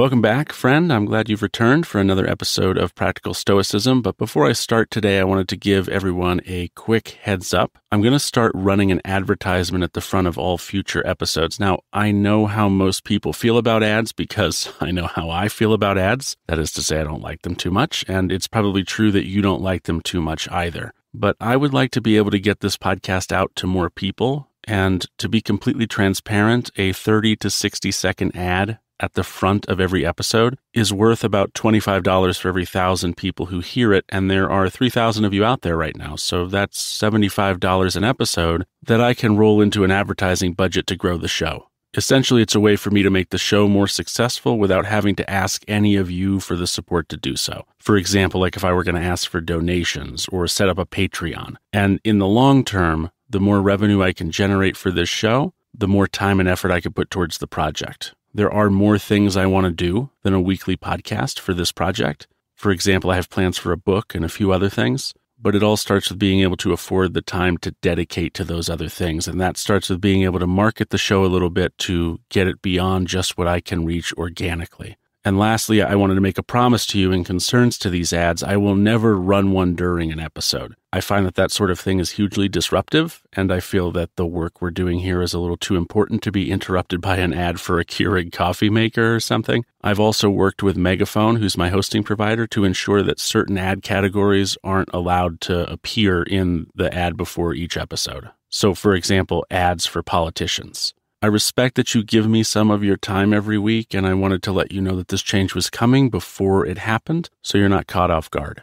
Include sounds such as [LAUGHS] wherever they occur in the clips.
Welcome back, friend. I'm glad you've returned for another episode of Practical Stoicism. But before I start today, I wanted to give everyone a quick heads up. I'm going to start running an advertisement at the front of all future episodes. Now, I know how most people feel about ads because [LAUGHS] I know how I feel about ads. That is to say, I don't like them too much. And it's probably true that you don't like them too much either. But I would like to be able to get this podcast out to more people. And to be completely transparent, a 30 to 60 second ad at the front of every episode is worth about $25 for every thousand people who hear it. And there are 3,000 of you out there right now. So that's $75 an episode that I can roll into an advertising budget to grow the show. Essentially, it's a way for me to make the show more successful without having to ask any of you for the support to do so. For example, like if I were going to ask for donations or set up a Patreon. And in the long term, the more revenue I can generate for this show, the more time and effort I could put towards the project. There are more things I want to do than a weekly podcast for this project. For example, I have plans for a book and a few other things, but it all starts with being able to afford the time to dedicate to those other things. And that starts with being able to market the show a little bit to get it beyond just what I can reach organically. And lastly, I wanted to make a promise to you in concerns to these ads. I will never run one during an episode. I find that that sort of thing is hugely disruptive, and I feel that the work we're doing here is a little too important to be interrupted by an ad for a Keurig coffee maker or something. I've also worked with Megaphone, who's my hosting provider, to ensure that certain ad categories aren't allowed to appear in the ad before each episode. So, for example, ads for politicians. I respect that you give me some of your time every week, and I wanted to let you know that this change was coming before it happened, so you're not caught off guard.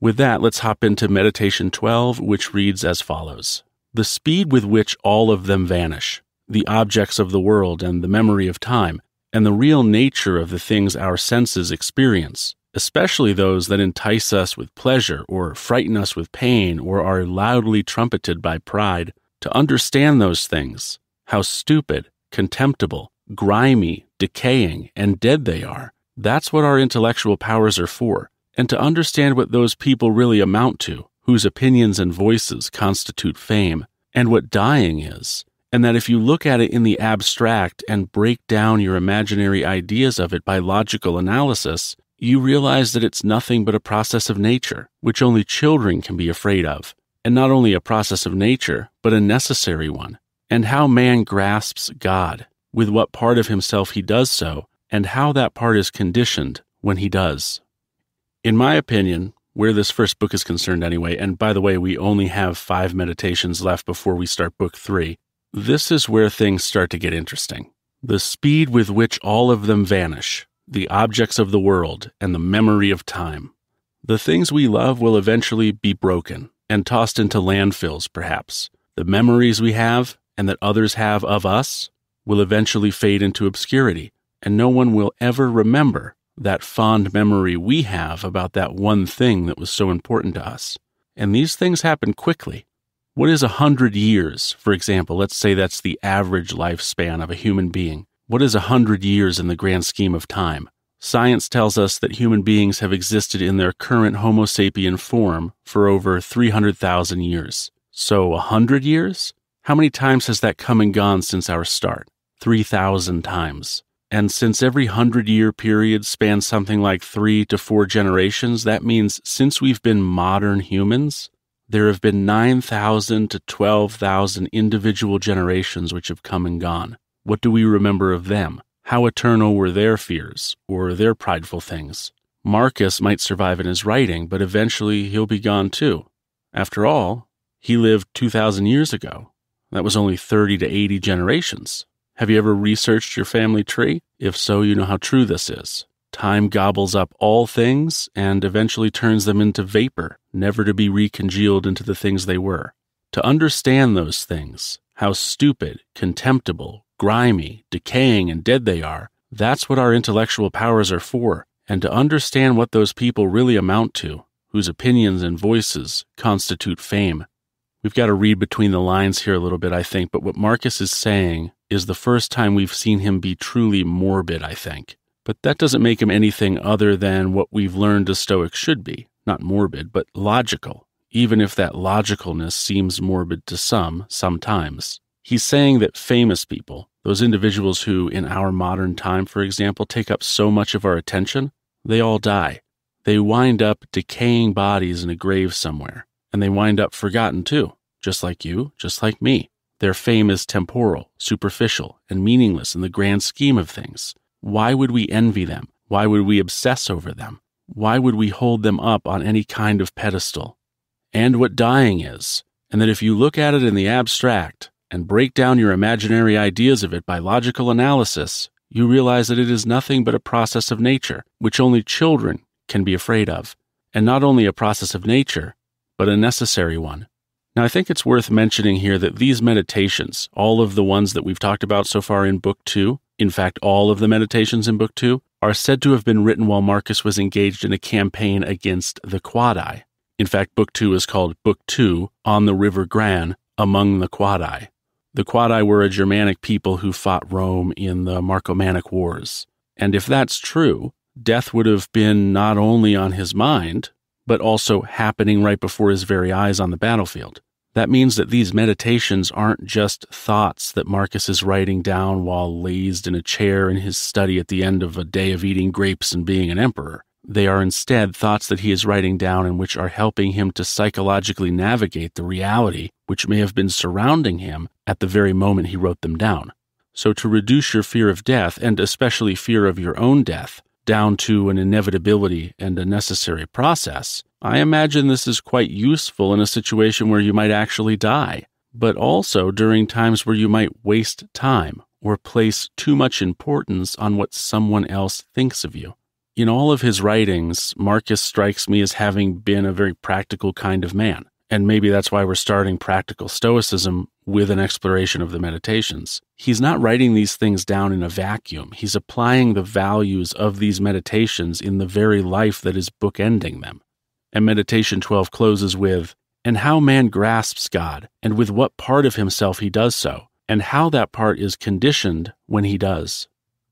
With that, let's hop into Meditation 12, which reads as follows The speed with which all of them vanish, the objects of the world and the memory of time, and the real nature of the things our senses experience, especially those that entice us with pleasure or frighten us with pain or are loudly trumpeted by pride, to understand those things how stupid, contemptible, grimy, decaying, and dead they are. That's what our intellectual powers are for. And to understand what those people really amount to, whose opinions and voices constitute fame, and what dying is, and that if you look at it in the abstract and break down your imaginary ideas of it by logical analysis, you realize that it's nothing but a process of nature, which only children can be afraid of. And not only a process of nature, but a necessary one and how man grasps God, with what part of himself he does so, and how that part is conditioned when he does. In my opinion, where this first book is concerned anyway, and by the way, we only have five meditations left before we start book three, this is where things start to get interesting. The speed with which all of them vanish, the objects of the world, and the memory of time. The things we love will eventually be broken and tossed into landfills, perhaps. The memories we have and that others have of us will eventually fade into obscurity, and no one will ever remember that fond memory we have about that one thing that was so important to us. And these things happen quickly. What is a hundred years, for example? Let's say that's the average lifespan of a human being. What is a hundred years in the grand scheme of time? Science tells us that human beings have existed in their current Homo sapien form for over 300,000 years. So, a hundred years? How many times has that come and gone since our start? 3,000 times. And since every hundred year period spans something like three to four generations, that means since we've been modern humans, there have been 9,000 to 12,000 individual generations which have come and gone. What do we remember of them? How eternal were their fears or their prideful things? Marcus might survive in his writing, but eventually he'll be gone too. After all, he lived 2,000 years ago. That was only 30 to 80 generations. Have you ever researched your family tree? If so, you know how true this is. Time gobbles up all things and eventually turns them into vapor, never to be recongealed into the things they were. To understand those things, how stupid, contemptible, grimy, decaying, and dead they are, that's what our intellectual powers are for. And to understand what those people really amount to, whose opinions and voices constitute fame, We've got to read between the lines here a little bit, I think, but what Marcus is saying is the first time we've seen him be truly morbid, I think. But that doesn't make him anything other than what we've learned a Stoic should be not morbid, but logical, even if that logicalness seems morbid to some sometimes. He's saying that famous people, those individuals who, in our modern time, for example, take up so much of our attention, they all die. They wind up decaying bodies in a grave somewhere, and they wind up forgotten too, just like you, just like me. Their fame is temporal, superficial, and meaningless in the grand scheme of things. Why would we envy them? Why would we obsess over them? Why would we hold them up on any kind of pedestal? And what dying is, and that if you look at it in the abstract and break down your imaginary ideas of it by logical analysis, you realize that it is nothing but a process of nature, which only children can be afraid of, and not only a process of nature, but a necessary one. Now, I think it's worth mentioning here that these meditations, all of the ones that we've talked about so far in Book 2, in fact, all of the meditations in Book 2, are said to have been written while Marcus was engaged in a campaign against the Quadi. In fact, Book 2 is called Book 2 on the River Gran among the Quadi. The Quadi were a Germanic people who fought Rome in the Marcomannic Wars. And if that's true, death would have been not only on his mind, but also happening right before his very eyes on the battlefield. That means that these meditations aren't just thoughts that Marcus is writing down while lazed in a chair in his study at the end of a day of eating grapes and being an emperor. They are instead thoughts that he is writing down and which are helping him to psychologically navigate the reality which may have been surrounding him at the very moment he wrote them down. So, to reduce your fear of death, and especially fear of your own death, down to an inevitability and a necessary process, I imagine this is quite useful in a situation where you might actually die, but also during times where you might waste time or place too much importance on what someone else thinks of you. In all of his writings, Marcus strikes me as having been a very practical kind of man. And maybe that's why we're starting practical stoicism with an exploration of the meditations. He's not writing these things down in a vacuum. He's applying the values of these meditations in the very life that is bookending them. And Meditation 12 closes with, and how man grasps God, and with what part of himself he does so, and how that part is conditioned when he does.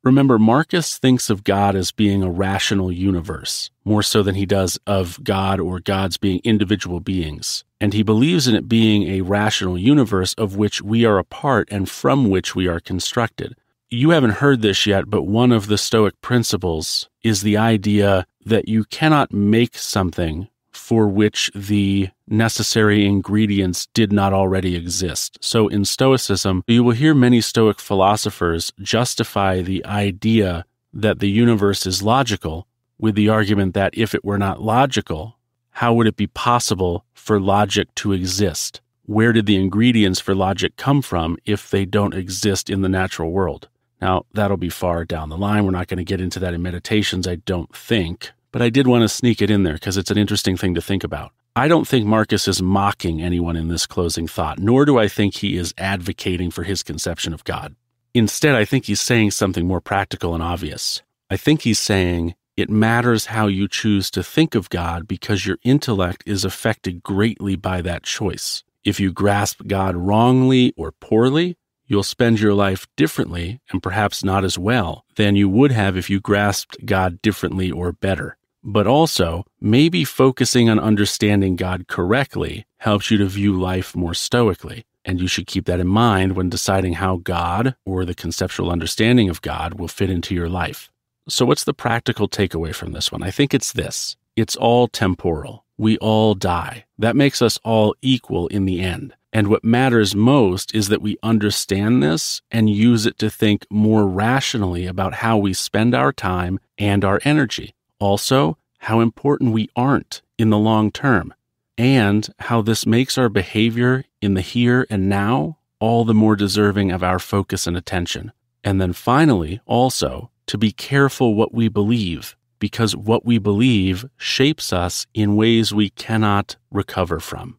Remember, Marcus thinks of God as being a rational universe, more so than he does of God or gods being individual beings. And he believes in it being a rational universe of which we are a part and from which we are constructed. You haven't heard this yet, but one of the Stoic principles is the idea that you cannot make something for which the necessary ingredients did not already exist. So in Stoicism, you will hear many Stoic philosophers justify the idea that the universe is logical with the argument that if it were not logical, how would it be possible for logic to exist? Where did the ingredients for logic come from if they don't exist in the natural world? Now, that'll be far down the line. We're not going to get into that in meditations, I don't think but I did want to sneak it in there because it's an interesting thing to think about. I don't think Marcus is mocking anyone in this closing thought, nor do I think he is advocating for his conception of God. Instead, I think he's saying something more practical and obvious. I think he's saying it matters how you choose to think of God because your intellect is affected greatly by that choice. If you grasp God wrongly or poorly, you'll spend your life differently and perhaps not as well than you would have if you grasped God differently or better but also maybe focusing on understanding God correctly helps you to view life more stoically. And you should keep that in mind when deciding how God or the conceptual understanding of God will fit into your life. So, what's the practical takeaway from this one? I think it's this it's all temporal. We all die. That makes us all equal in the end. And what matters most is that we understand this and use it to think more rationally about how we spend our time and our energy. Also, how important we aren't in the long term, and how this makes our behavior in the here and now all the more deserving of our focus and attention. And then finally, also, to be careful what we believe, because what we believe shapes us in ways we cannot recover from.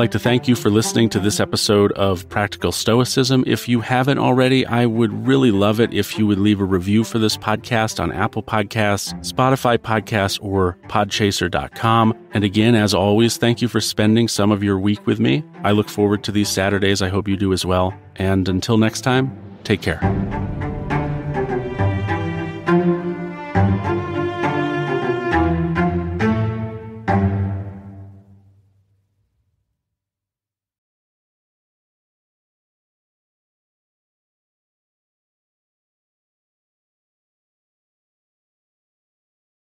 Like to thank you for listening to this episode of Practical Stoicism. If you haven't already, I would really love it if you would leave a review for this podcast on Apple Podcasts, Spotify Podcasts, or Podchaser.com. And again, as always, thank you for spending some of your week with me. I look forward to these Saturdays. I hope you do as well. And until next time, take care.